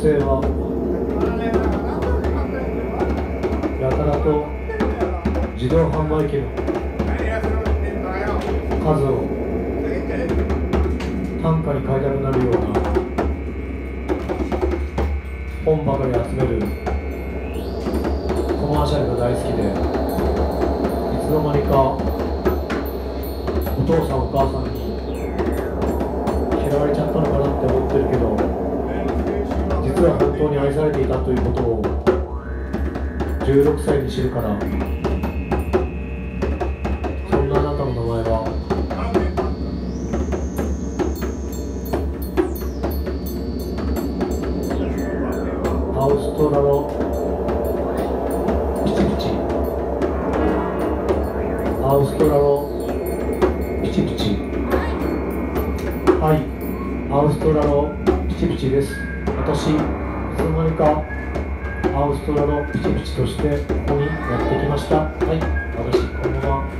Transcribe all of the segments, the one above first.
で修正はやたらと自動販売機の数を単価に変えたくなるような本ばかり集めるコマーシャルが大好きでいつの間にかお父さんお母さんに嫌われちゃったのかなって思ってるけど実は本当に愛されていたということを16歳に知るから。私いつの間にかアウストラロピチピチとしてここにやってきました。はい。私このま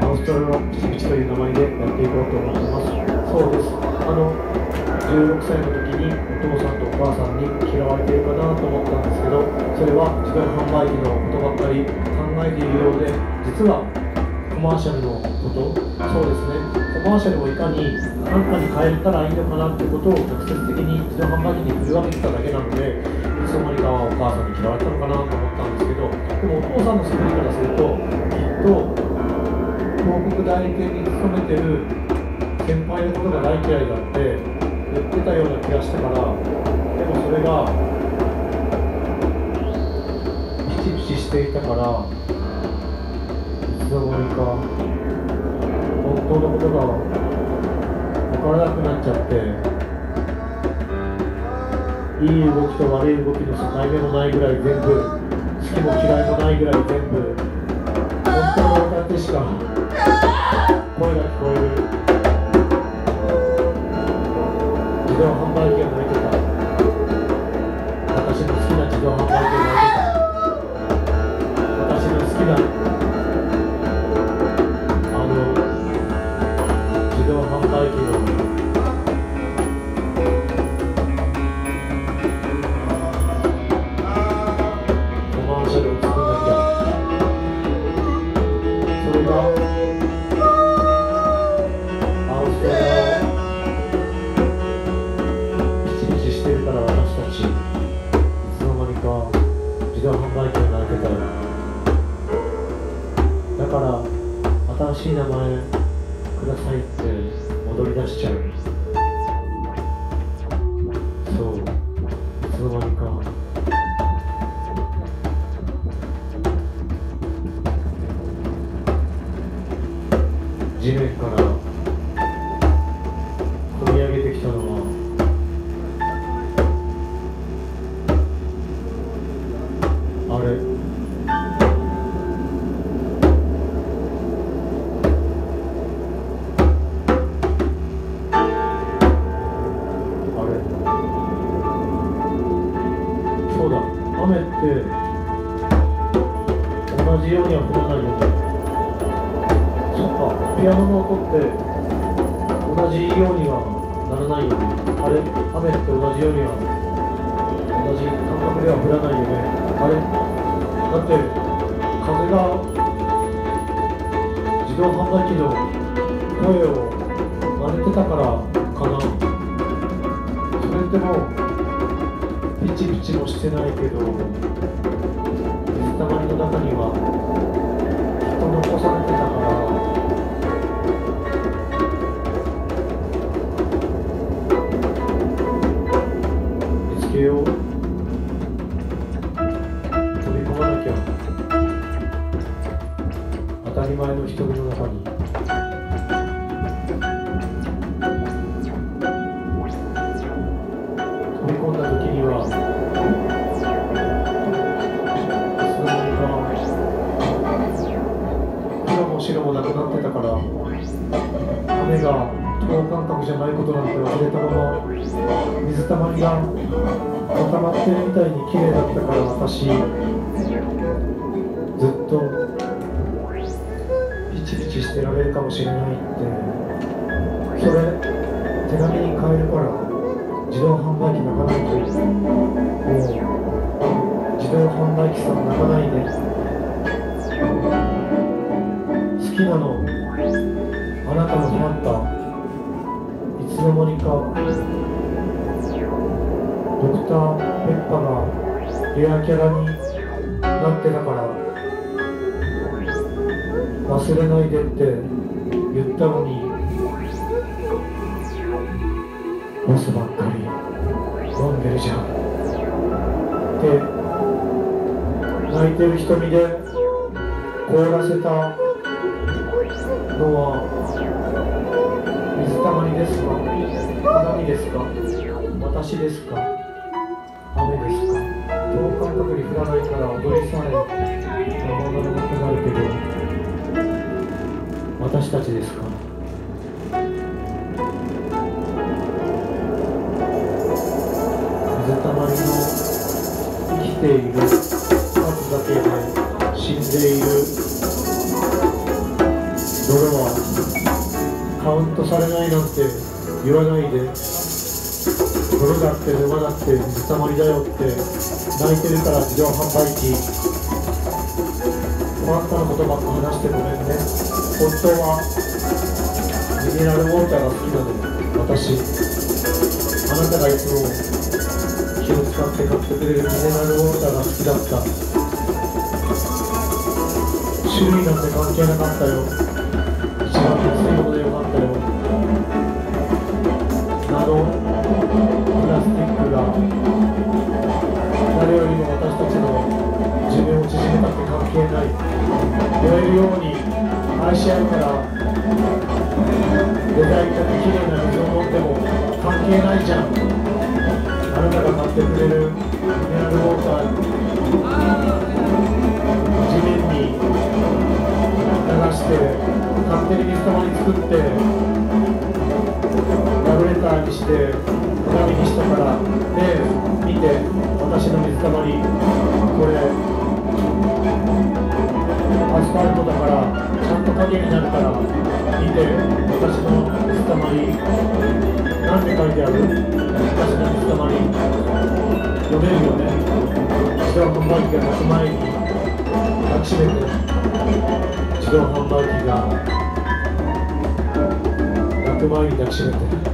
まアウストラロピチピチという名前でやっていこうと思ってます。そうです。あの16歳の時にお父さんとお母さんに嫌われているかなと思ったんですけどそれは自動販売機のことばっかり考えているようで実はコマーシャルのこと。そうですね。コマーシャルをいかに何かに変えたらいいのかなってことを直接的に自動販売機に振り分けてただけなのでいつの間にかはお母さんに嫌われたのかなと思ったんですけどでもお父さんの作りからするときっと広告代理店に勤めてる先輩のことが大嫌いだって言ってたような気がしたからでもそれがピチピチしていたからいつの間にか本当のことが分からなくなっちゃっていい動きと悪い動きの境目もないぐらい全部好きも嫌いもないぐらい全部本当の歌ってしか声が聞こえる。自動販売機って同じようには同じ感覚では降らないよね。あれ、だって風が自動販売機の声を真似てたからかな。それってもピチピチもしてないけど、水たまりの中には人残されてたからが等間隔じゃないことなんて忘れたまま水たまりが固まってるみたいに綺麗だったから私ずっとピチピチしてられるかもしれないって。それ手紙に変えるから自動販売機泣かないと。もう自動販売機さん泣かないで。好きなのドクターペッパがレアキャラになってたから忘れないでって言ったのにボスばっかり飲んでるじゃん。って泣いてる瞳で凍らせたのは水たまりですか？鏡ですか？私ですか？等間隔に降らないから踊りさえ生がなくなるけど私たちですか？水たまりの生きている数だけで死んでいる泥はカウントされないなんて言わないで。泥だって沼だって水たまりだよって泣いてるから自動販売機。困ったのことばっか話してごめんね。本当はミネラルウォーターが好きなの私。あなたがいつも気を使って買ってくれるミネラルウォーターが好きだった。種類なんて関係なかったよ。一番安いものでよかったよ。ナノめたって関係ない燃えるように愛し合うからデザインだけ綺麗な水を飲んでも関係ないじゃんあなたが買ってくれるミネラルウォーター地面に流して勝手に水たまり作ってラブレターにして鏡にしたからで見て私の水たまりこれアスファルトだからちゃんと影になるから見て私の水たまり。なんて書いてある私の水たまり。読めるよね。自動販売機が泣く前に抱きしめて。自動販売機が泣く前に抱きしめて。